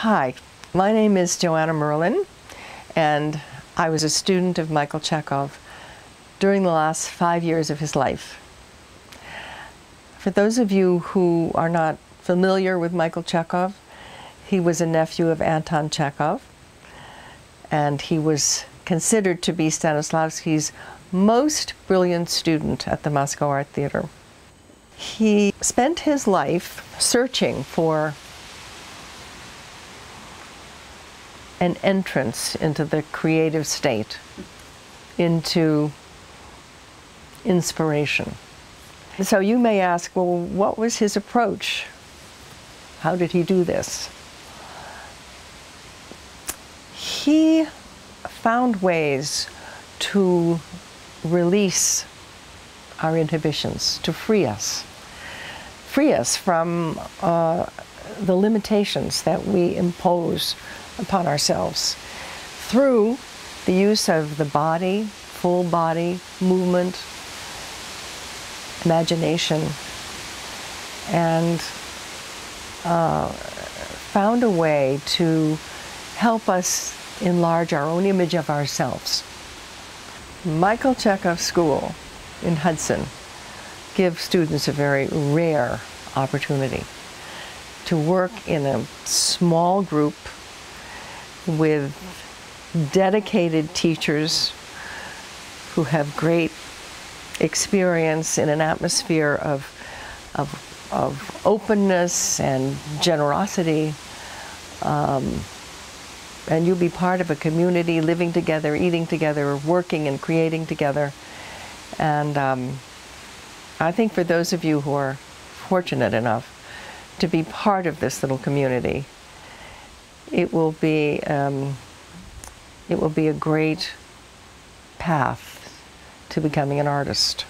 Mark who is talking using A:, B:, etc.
A: Hi, my name is Joanna Merlin, and I was a student of Michael Chekhov during the last five years of his life. For those of you who are not familiar with Michael Chekhov, he was a nephew of Anton Chekhov, and he was considered to be Stanislavski's most brilliant student at the Moscow Art Theater. He spent his life searching for an entrance into the creative state, into inspiration. So you may ask, well, what was his approach? How did he do this? He found ways to release our inhibitions, to free us, free us from uh, the limitations that we impose upon ourselves through the use of the body, full body movement, imagination, and uh, found a way to help us enlarge our own image of ourselves. Michael Chekhov School in Hudson gives students a very rare opportunity to work in a small group with dedicated teachers who have great experience in an atmosphere of, of, of openness and generosity. Um, and you'll be part of a community living together, eating together, working and creating together. And um, I think for those of you who are fortunate enough to be part of this little community, it will be um, it will be a great path to becoming an artist.